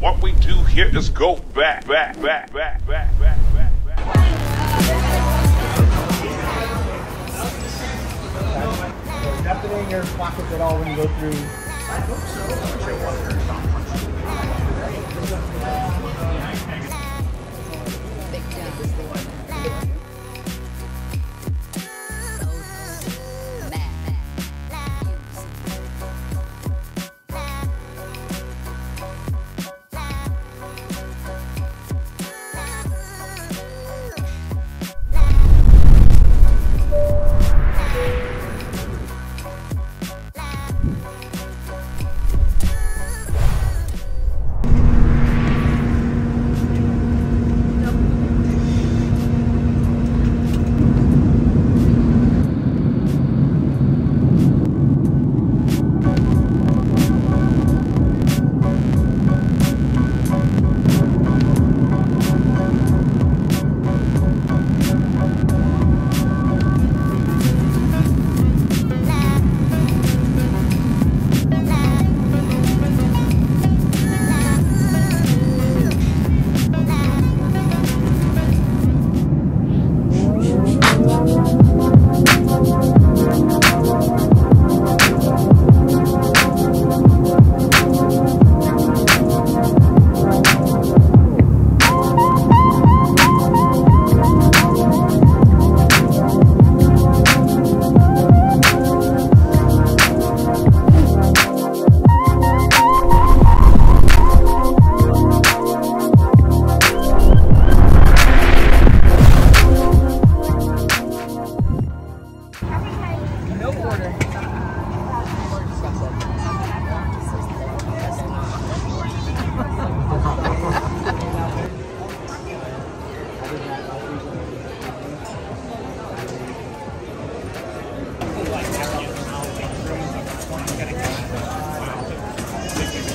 What we do here is go back, back, back, back, back, back, back, back. Nothing in your pockets at all when you go through. No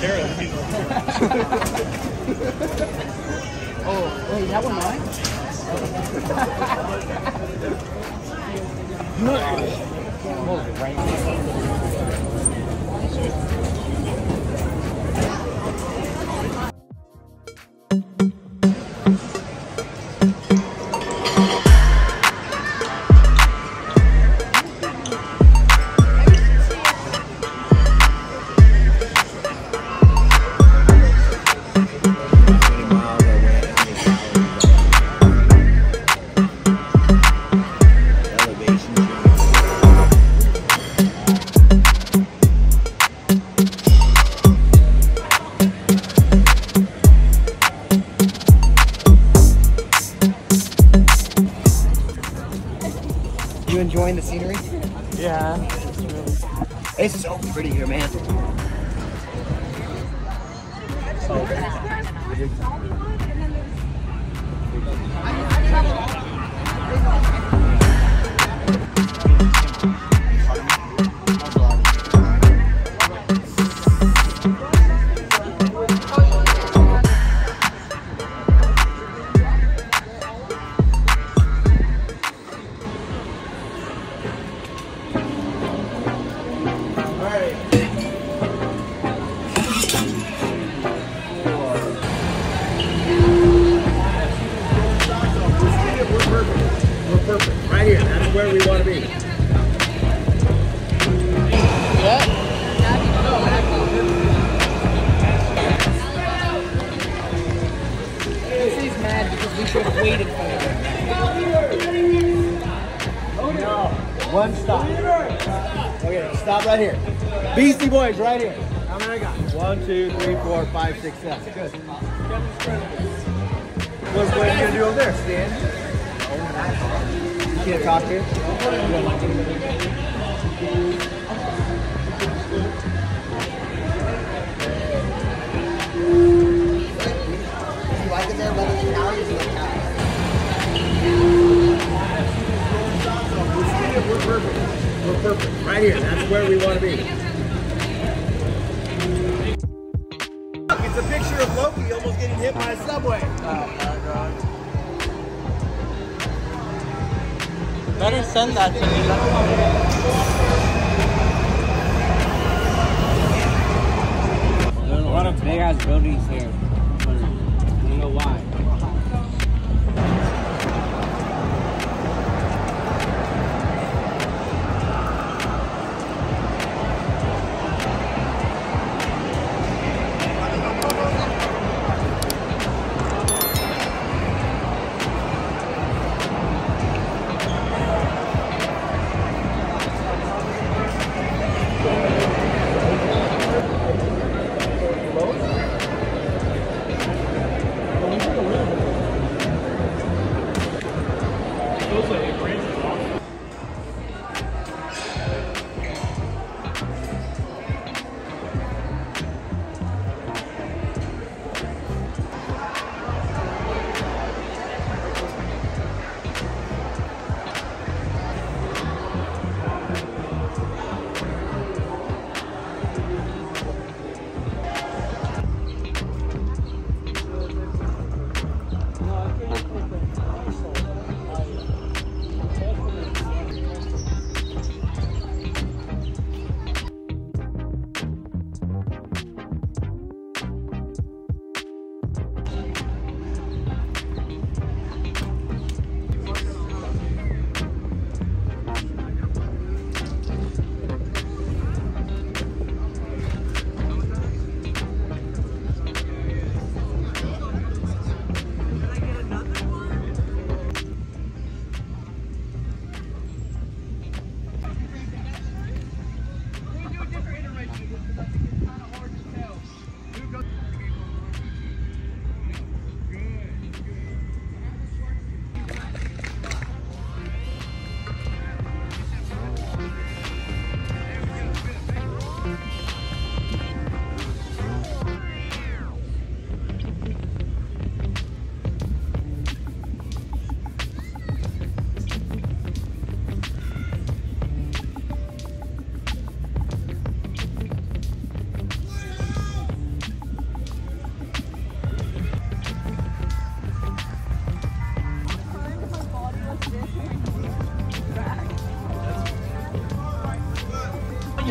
oh, wait, that one mine? You It's so pretty here, man. One stop. Okay, stop right here. Beastie Boys right here. How many I got? One, two, three, four, five, six, seven. Good. What are you gonna do over there? Stand? You can't talk here? Be. Look, it's a picture of Loki almost getting hit by a subway. Better send that to me. There's a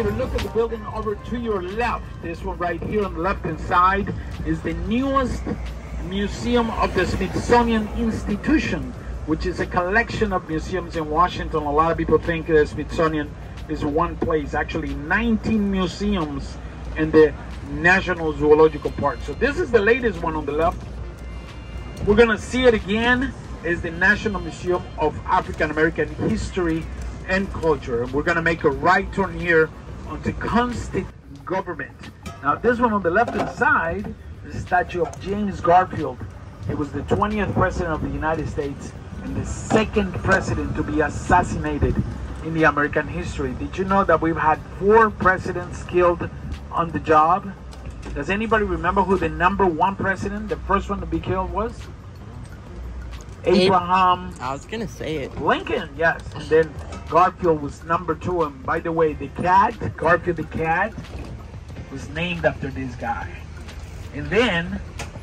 lot of big ass buildings here. building over to your left, this one right here on the left hand side, is the newest museum of the Smithsonian Institution, which is a collection of museums in Washington. A lot of people think the Smithsonian is one place. Actually, 19 museums in the National Zoological Park. So this is the latest one on the left. We're gonna see it again. Is the National Museum of African American History and Culture. We're gonna make a right turn here onto Constant Government. Now this one on the left hand side is a statue of James Garfield. He was the 20th president of the United States and the second president to be assassinated in the American history. Did you know that we've had four presidents killed on the job? Does anybody remember who the number one president, the first one to be killed was? Abraham I was gonna say it. Lincoln, yes. And then Garfield was number two. And by the way, the cat, Garfield the cat, was named after this guy. And then,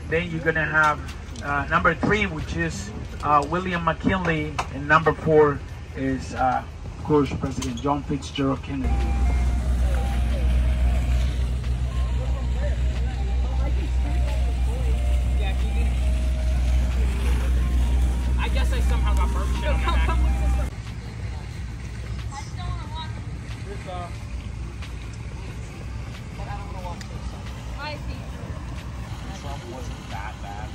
then you're gonna have uh, number three, which is uh, William McKinley, and number four is, uh, of course, President John Fitzgerald Kennedy. So. I don't want to watch this. My feet. Trump wasn't that bad.